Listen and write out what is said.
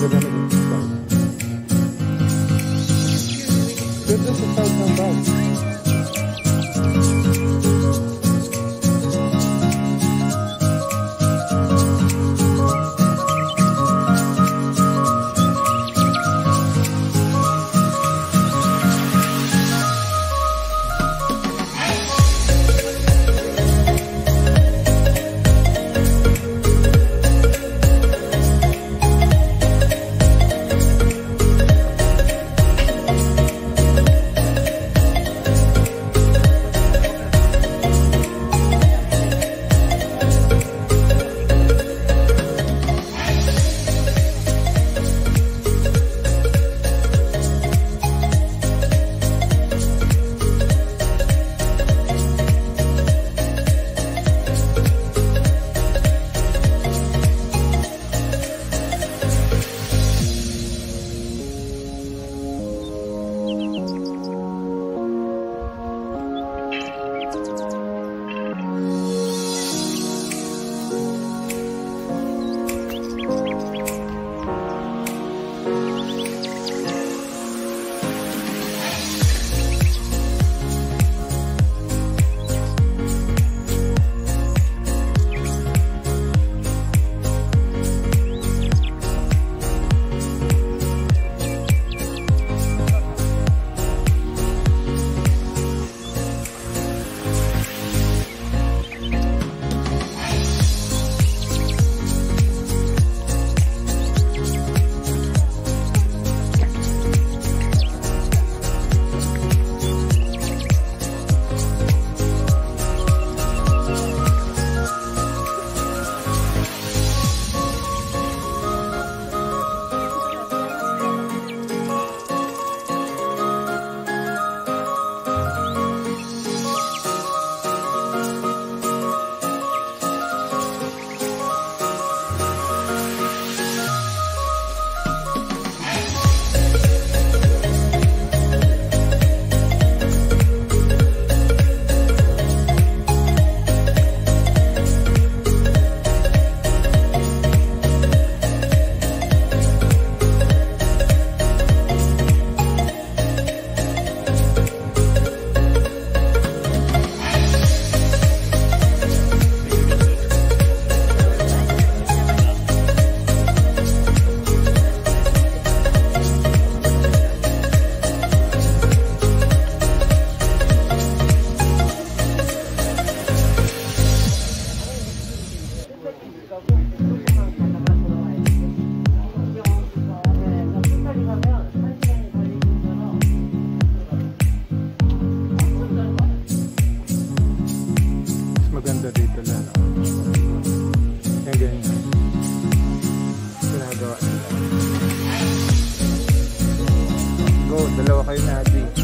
Thank you. Música go. Dalawa kayo na, Adi.